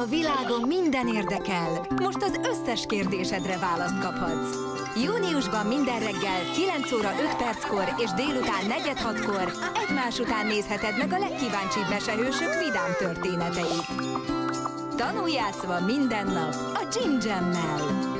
A világon minden érdekel. Most az összes kérdésedre választ kaphatsz. Júniusban minden reggel 9 óra 5 perckor és délután 4-6-kor egymás után nézheted meg a legkíváncsibb mesehősök vidám történeteit. Tanulj játszva minden nap a Jim Jam-mel.